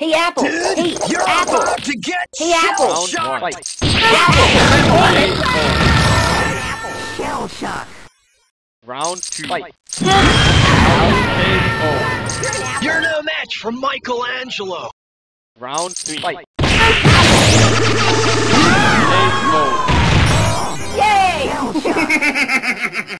Hey, Apple. Dude, hey, you're Apple. about to get Hey, Apple. shell Round Apple. Shell shock. Round two. Fight. You're no match for Michelangelo. Round three. Fight. Yay!